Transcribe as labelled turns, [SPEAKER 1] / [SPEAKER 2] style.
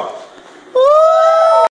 [SPEAKER 1] up.